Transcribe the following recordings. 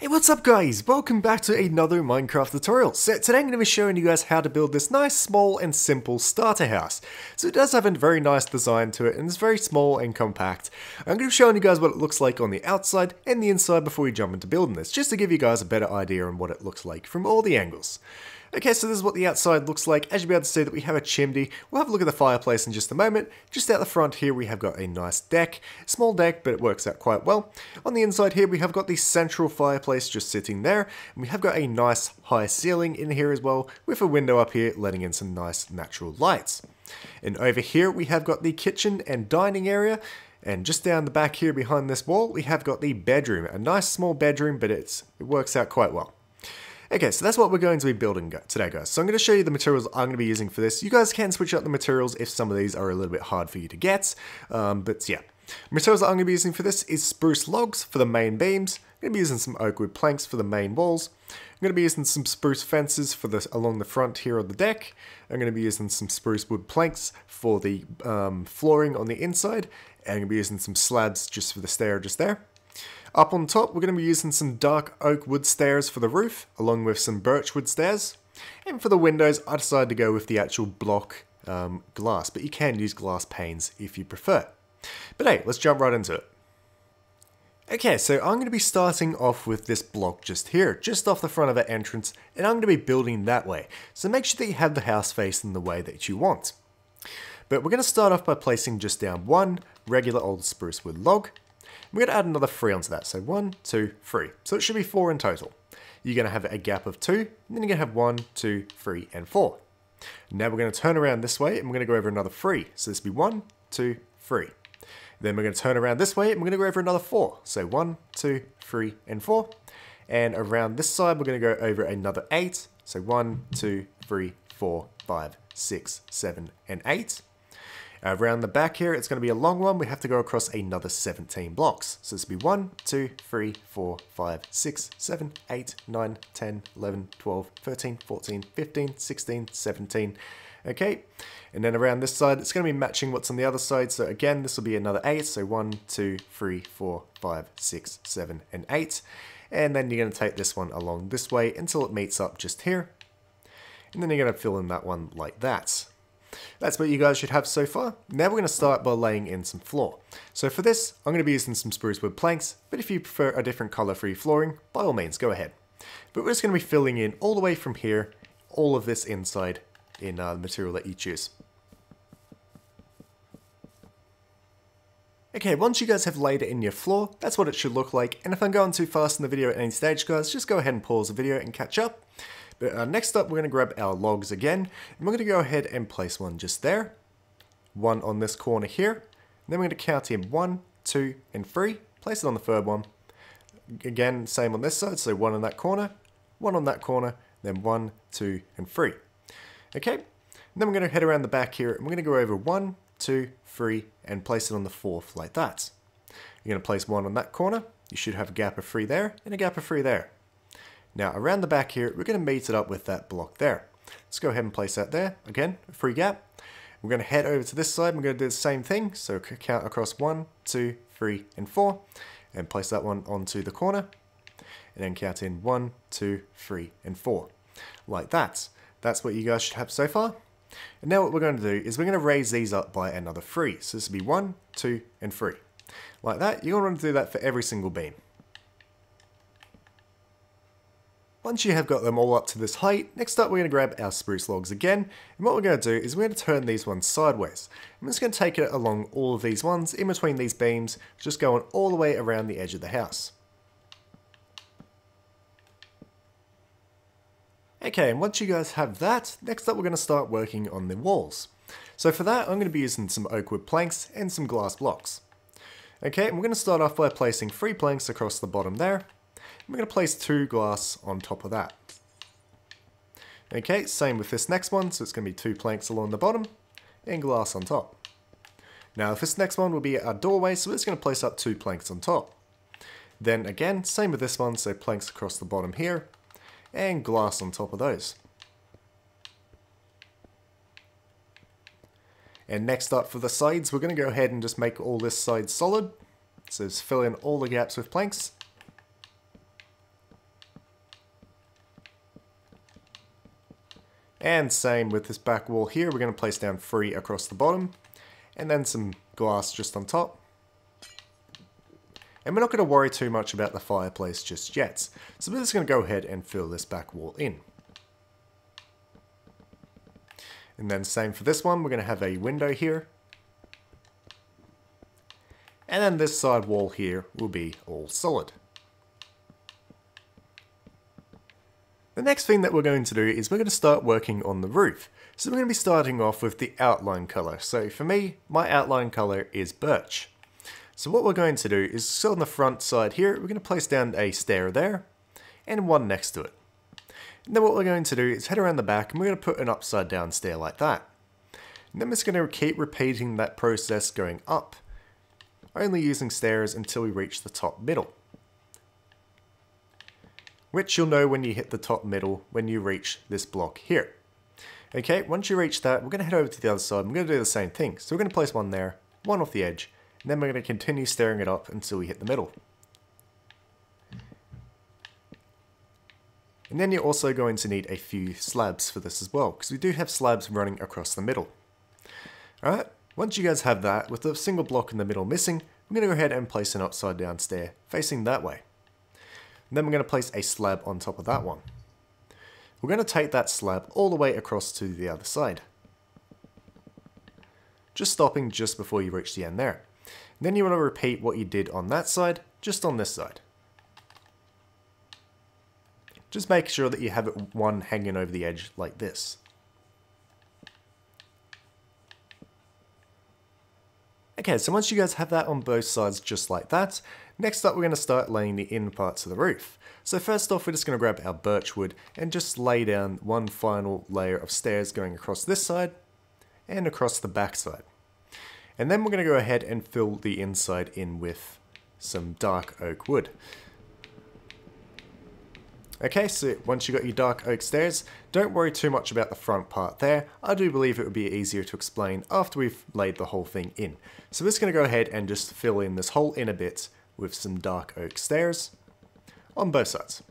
Hey, what's up guys? Welcome back to another Minecraft tutorial. So today I'm going to be showing you guys how to build this nice, small and simple starter house. So it does have a very nice design to it and it's very small and compact. I'm going to be showing you guys what it looks like on the outside and the inside before we jump into building this, just to give you guys a better idea on what it looks like from all the angles. Okay, so this is what the outside looks like. As you'll be able to see that we have a chimney. We'll have a look at the fireplace in just a moment. Just out the front here, we have got a nice deck. Small deck, but it works out quite well. On the inside here, we have got the central fireplace just sitting there. And we have got a nice high ceiling in here as well, with a window up here letting in some nice natural lights. And over here, we have got the kitchen and dining area. And just down the back here behind this wall, we have got the bedroom. A nice small bedroom, but it's, it works out quite well. Okay, so that's what we're going to be building today, guys. So I'm going to show you the materials I'm going to be using for this. You guys can switch out the materials if some of these are a little bit hard for you to get. Um, but yeah, materials that I'm going to be using for this is spruce logs for the main beams. I'm going to be using some oak wood planks for the main walls. I'm going to be using some spruce fences for the along the front here of the deck. I'm going to be using some spruce wood planks for the um, flooring on the inside. And I'm going to be using some slabs just for the stair just there. Up on top, we're going to be using some dark oak wood stairs for the roof, along with some birch wood stairs. And for the windows, I decided to go with the actual block um, glass, but you can use glass panes if you prefer. But hey, let's jump right into it. Okay, so I'm going to be starting off with this block just here, just off the front of the entrance, and I'm going to be building that way. So make sure that you have the house facing the way that you want. But we're going to start off by placing just down one regular old spruce wood log, we're going to add another 3 onto that. So one, two, three. So it should be 4 in total. You're going to have a gap of 2, and then you're going to have one, two, three, and 4. Now we're going to turn around this way, and we're going to go over another 3. So this will be one, two, three. Then we're going to turn around this way, and we're going to go over another 4. So one, two, three, and 4. And around this side, we're going to go over another 8. So one, two, three, four, five, six, seven, and 8. Uh, around the back here, it's going to be a long one. We have to go across another 17 blocks. So this will be 1, 2, 3, 4, 5, 6, 7, 8, 9, 10, 11, 12, 13, 14, 15, 16, 17. Okay, and then around this side, it's going to be matching what's on the other side. So again, this will be another 8. So 1, 2, 3, 4, 5, 6, 7, and 8. And then you're going to take this one along this way until it meets up just here. And then you're going to fill in that one like that. That's what you guys should have so far. Now we're going to start by laying in some floor. So for this, I'm going to be using some spruce wood planks, but if you prefer a different color free flooring, by all means, go ahead. But we're just going to be filling in all the way from here, all of this inside in uh, the material that you choose. Okay, once you guys have laid it in your floor, that's what it should look like, and if I'm going too fast in the video at any stage guys, just go ahead and pause the video and catch up. But uh, next up, we're going to grab our logs again, and we're going to go ahead and place one just there, one on this corner here, then we're going to count in one, two, and three, place it on the third one. Again, same on this side, so one on that corner, one on that corner, then one, two, and three. Okay, and then we're going to head around the back here, and we're going to go over one, two, three, and place it on the fourth like that. You're going to place one on that corner, you should have a gap of three there, and a gap of three there. Now around the back here, we're going to mate it up with that block there. Let's go ahead and place that there. Again, free gap. We're going to head over to this side. We're going to do the same thing. So count across one, two, three, and four. And place that one onto the corner. And then count in one, two, three, and four. Like that. That's what you guys should have so far. And now what we're going to do is we're going to raise these up by another three. So this will be one, two, and three. Like that. You're going to want to do that for every single beam. Once you have got them all up to this height, next up we're going to grab our spruce logs again, and what we're going to do is we're going to turn these ones sideways. I'm just going to take it along all of these ones, in between these beams, just going all the way around the edge of the house. Okay, and once you guys have that, next up we're going to start working on the walls. So for that, I'm going to be using some oak wood planks and some glass blocks. Okay, and we're going to start off by placing three planks across the bottom there, I'm going to place two glass on top of that. Okay, same with this next one, so it's going to be two planks along the bottom and glass on top. Now this next one will be our doorway, so it's going to place up two planks on top. Then again, same with this one, so planks across the bottom here, and glass on top of those. And next up for the sides, we're going to go ahead and just make all this side solid. So just fill in all the gaps with planks. And same with this back wall here, we're going to place down three across the bottom, and then some glass just on top. And we're not going to worry too much about the fireplace just yet, so we're just going to go ahead and fill this back wall in. And then same for this one, we're going to have a window here. And then this side wall here will be all solid. Next thing that we're going to do is we're going to start working on the roof. So we're going to be starting off with the outline color. So for me, my outline color is birch. So what we're going to do is so on the front side here, we're going to place down a stair there and one next to it. And then what we're going to do is head around the back and we're going to put an upside down stair like that. And then we're just going to keep repeating that process going up, only using stairs until we reach the top middle. Which you'll know when you hit the top middle when you reach this block here. Okay, once you reach that, we're going to head over to the other side. We're going to do the same thing. So we're to place one there, one off the edge, and then we're going to continue staring it up until we hit the middle. And then you're also going to need a few slabs for this as well, because we do have slabs running across the middle. Alright, once you guys have that, with a single block in the middle missing, we're going to go ahead and place an upside down stair facing that way. Then we're going to place a slab on top of that one. We're going to take that slab all the way across to the other side. Just stopping just before you reach the end there. Then you want to repeat what you did on that side, just on this side. Just make sure that you have it one hanging over the edge like this. Okay, so once you guys have that on both sides just like that, next up we're going to start laying the in parts of the roof. So first off, we're just going to grab our birch wood and just lay down one final layer of stairs going across this side and across the back side. And then we're going to go ahead and fill the inside in with some dark oak wood. Okay, so once you've got your dark oak stairs, don't worry too much about the front part there. I do believe it would be easier to explain after we've laid the whole thing in. So we're just going to go ahead and just fill in this whole inner bit with some dark oak stairs on both sides.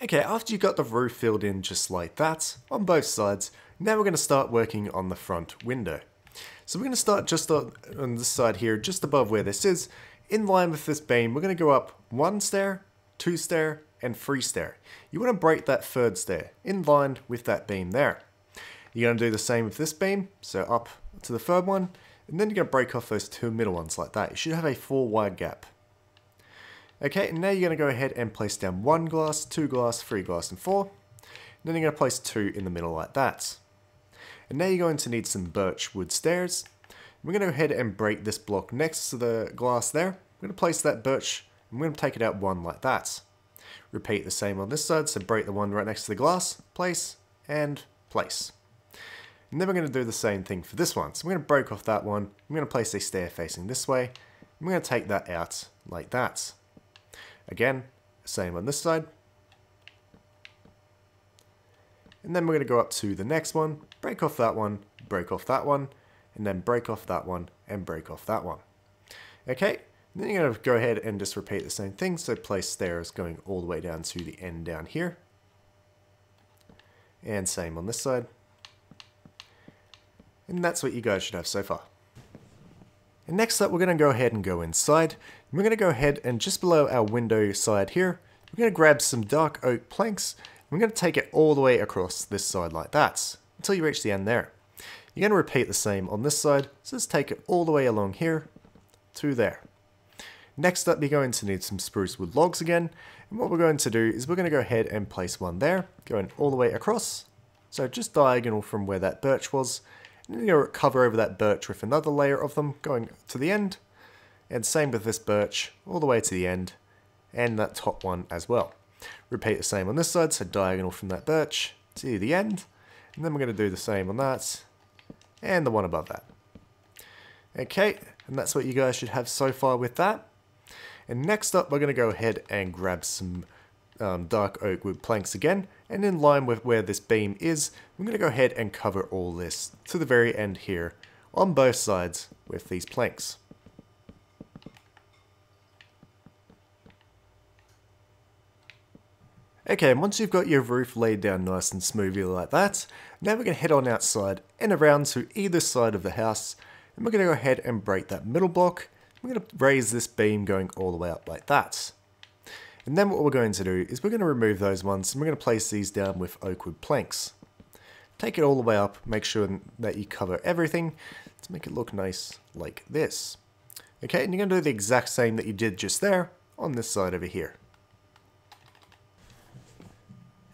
Okay, after you got the roof filled in just like that, on both sides, now we're going to start working on the front window. So we're going to start just on, on this side here, just above where this is. In line with this beam, we're going to go up one stair, two stair, and three stair. You want to break that third stair in line with that beam there. You're going to do the same with this beam, so up to the third one, and then you're going to break off those two middle ones like that. You should have a four wide gap. Okay, and now you're going to go ahead and place down one glass, two glass, three glass, and four. And then you're going to place two in the middle like that. And now you're going to need some birch wood stairs. We're going to go ahead and break this block next to the glass there. I'm going to place that birch I'm going to take it out one like that. Repeat the same on this side, so break the one right next to the glass, place, and place. And then we're going to do the same thing for this one. So I'm going to break off that one, I'm going to place a stair facing this way, I'm going to take that out like that. Again, same on this side. And then we're going to go up to the next one, break off that one, break off that one, and then break off that one, and break off that one. Okay, then you're going to go ahead and just repeat the same thing. So place stairs going all the way down to the end down here. And same on this side. And that's what you guys should have so far. And next up, we're going to go ahead and go inside. We're going to go ahead and just below our window side here, we're going to grab some dark oak planks. We're going to take it all the way across this side like that, until you reach the end there. You're going to repeat the same on this side, so let's take it all the way along here to there. Next up, you're going to need some spruce wood logs again. And what we're going to do is we're going to go ahead and place one there, going all the way across. So just diagonal from where that birch was. Then you're cover over that birch with another layer of them going to the end. And same with this birch, all the way to the end. And that top one as well. Repeat the same on this side, so diagonal from that birch to the end. And then we're going to do the same on that. And the one above that. Okay, and that's what you guys should have so far with that. And next up, we're going to go ahead and grab some um, dark oak wood planks again. And in line with where this beam is, I'm going to go ahead and cover all this to the very end here on both sides with these planks. Okay, and once you've got your roof laid down nice and smoothly like that, now we're going to head on outside and around to either side of the house, and we're going to go ahead and break that middle block. We're going to raise this beam going all the way up like that. And then what we're going to do is we're going to remove those ones and we're going to place these down with oak wood planks. Take it all the way up, make sure that you cover everything to make it look nice like this. Okay, and you're going to do the exact same that you did just there on this side over here.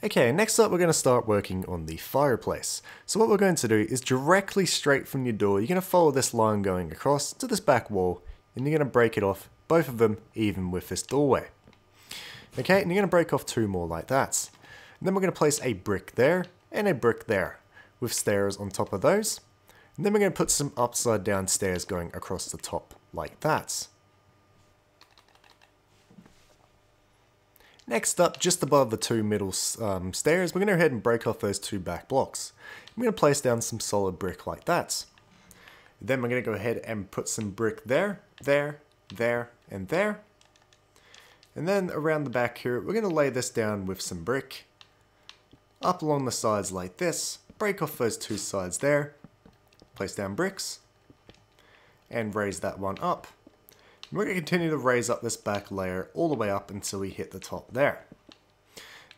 Okay, next up we're going to start working on the fireplace. So what we're going to do is directly straight from your door, you're going to follow this line going across to this back wall, and you're going to break it off, both of them, even with this doorway. Okay, and you're to break off two more like that. And then we're going to place a brick there, and a brick there, with stairs on top of those. And then we're going to put some upside down stairs going across the top, like that. Next up, just above the two middle um, stairs, we're going to go ahead and break off those two back blocks. I'm to place down some solid brick like that. Then we're going to go ahead and put some brick there, there, there, and there. And then around the back here, we're going to lay this down with some brick. Up along the sides like this, break off those two sides there, place down bricks, and raise that one up. We're going to continue to raise up this back layer all the way up until we hit the top there.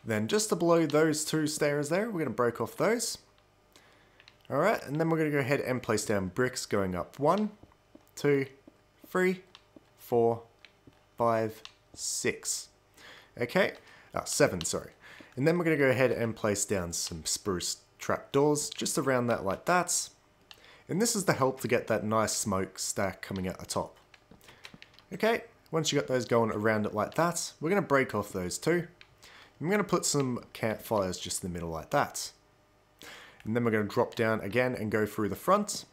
Then just below those two stairs there, we're going to break off those. Alright, and then we're going to go ahead and place down bricks going up one, two, three, four, five, six. Okay, uh, seven, sorry. And then we're going to go ahead and place down some spruce trapdoors just around that like that. And this is to help to get that nice smoke stack coming out the top. Okay, once you got those going around it like that, we're going to break off those two. I'm going to put some campfires just in the middle like that. And then we're going to drop down again and go through the front.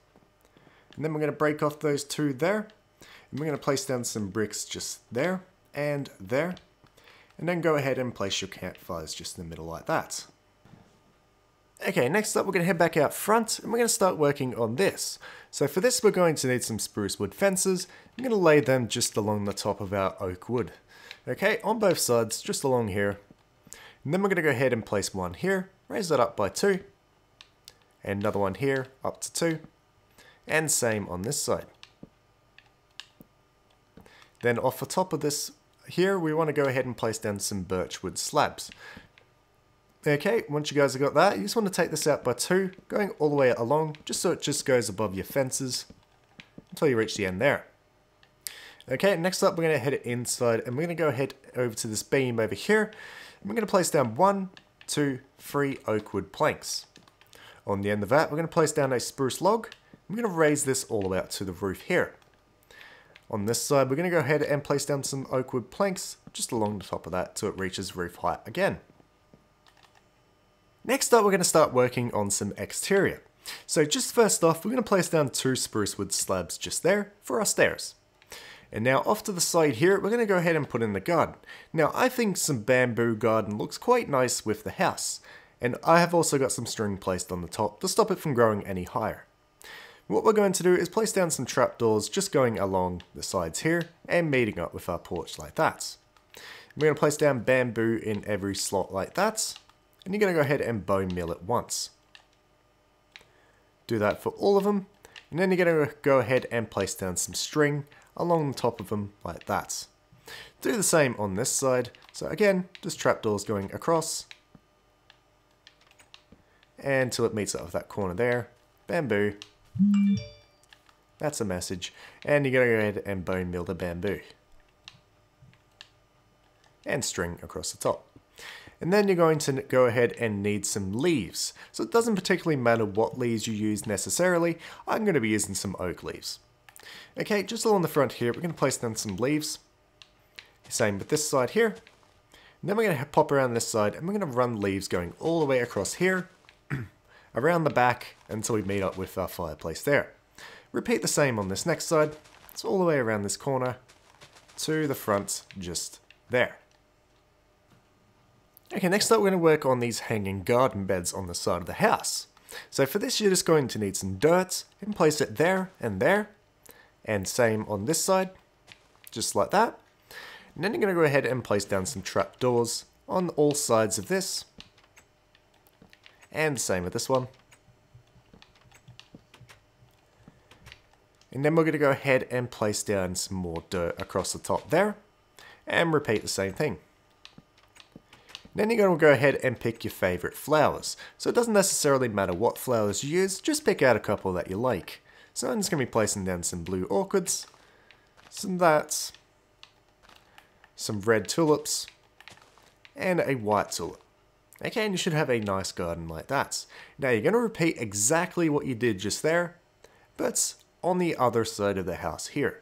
And then we're going to break off those two there. And we're going to place down some bricks just there and there. And then go ahead and place your campfires just in the middle like that. Okay, next up we're going to head back out front and we're going to start working on this. So for this we're going to need some spruce wood fences. I'm going to lay them just along the top of our oak wood. Okay, on both sides, just along here. And then we're going to go ahead and place one here, raise that up by two. And another one here, up to two. And same on this side. Then off the top of this here, we want to go ahead and place down some birchwood slabs. Okay, once you guys have got that, you just want to take this out by two, going all the way along, just so it just goes above your fences, until you reach the end there. Okay, next up we're going to head inside, and we're going to go ahead over to this beam over here, and we're going to place down one, two, three oak wood planks. On the end of that, we're going to place down a spruce log, we're going to raise this all the way up to the roof here. On this side, we're going to go ahead and place down some oak wood planks, just along the top of that, till it reaches roof height again. Next up, we're going to start working on some exterior. So just first off, we're going to place down two spruce wood slabs just there for our stairs. And now off to the side here, we're going to go ahead and put in the garden. Now I think some bamboo garden looks quite nice with the house. And I have also got some string placed on the top to stop it from growing any higher. What we're going to do is place down some trapdoors just going along the sides here and meeting up with our porch like that. We're going to place down bamboo in every slot like that and you're going to go ahead and bone meal it once. Do that for all of them, and then you're going to go ahead and place down some string along the top of them like that. Do the same on this side, so again, just trapdoors going across, until it meets up with that corner there, bamboo, that's a message, and you're going to go ahead and bone meal the bamboo, and string across the top. And then you're going to go ahead and need some leaves. So it doesn't particularly matter what leaves you use necessarily, I'm going to be using some oak leaves. Okay, just along the front here, we're going to place down some leaves. Same with this side here. And then we're going to pop around this side and we're going to run leaves going all the way across here, around the back until we meet up with our fireplace there. Repeat the same on this next side. It's all the way around this corner to the front just there. Okay, next up we're going to work on these hanging garden beds on the side of the house. So for this you're just going to need some dirt and place it there and there. And same on this side, just like that. And then you're going to go ahead and place down some trap doors on all sides of this. And the same with this one. And then we're going to go ahead and place down some more dirt across the top there. And repeat the same thing. Then you're going to go ahead and pick your favorite flowers. So it doesn't necessarily matter what flowers you use, just pick out a couple that you like. So I'm just going to be placing down some blue orchids, some that, some red tulips, and a white tulip. Okay, and you should have a nice garden like that. Now you're going to repeat exactly what you did just there, but on the other side of the house here.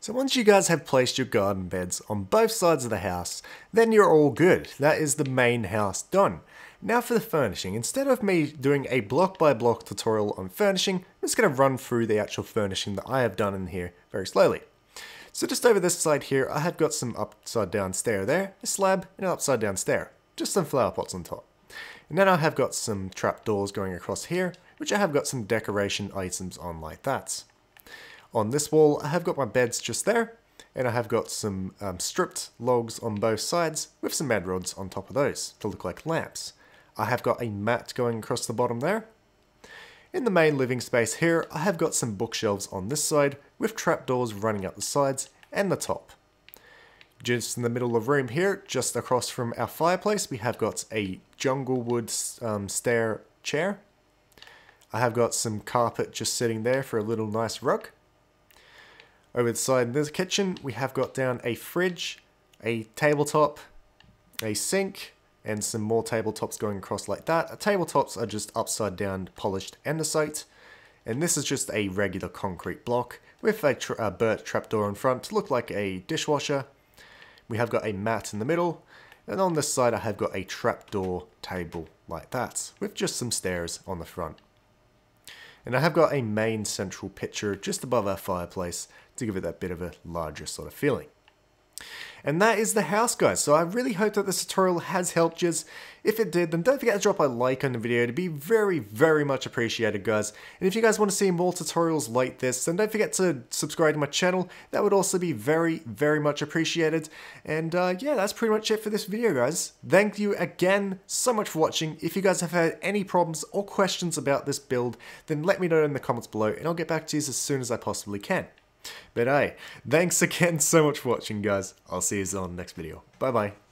So once you guys have placed your garden beds on both sides of the house, then you're all good. That is the main house done. Now for the furnishing. Instead of me doing a block by block tutorial on furnishing, I'm just going to run through the actual furnishing that I have done in here very slowly. So just over this side here, I have got some upside down stair there, a slab, and an upside down stair. Just some flower pots on top. And then I have got some trapdoors going across here, which I have got some decoration items on like that. On this wall, I have got my beds just there, and I have got some um, stripped logs on both sides with some end rods on top of those to look like lamps. I have got a mat going across the bottom there. In the main living space here, I have got some bookshelves on this side with trapdoors running up the sides and the top. Just in the middle of the room here, just across from our fireplace, we have got a jungle wood um, stair chair. I have got some carpet just sitting there for a little nice rug. Over the side in the kitchen, we have got down a fridge, a tabletop, a sink, and some more tabletops going across like that. The tabletops are just upside down polished andesite, and this is just a regular concrete block with a, tra a birch trapdoor in front to look like a dishwasher. We have got a mat in the middle, and on this side I have got a trapdoor table like that, with just some stairs on the front. And I have got a main central picture just above our fireplace to give it that bit of a larger sort of feeling. And that is the house, guys. So I really hope that this tutorial has helped you. If it did, then don't forget to drop a like on the video. It'd be very, very much appreciated, guys. And if you guys want to see more tutorials like this, then don't forget to subscribe to my channel. That would also be very, very much appreciated. And uh, yeah, that's pretty much it for this video, guys. Thank you again so much for watching. If you guys have had any problems or questions about this build, then let me know in the comments below, and I'll get back to you as soon as I possibly can. But hey, thanks again so much for watching guys. I'll see you on the next video. Bye bye.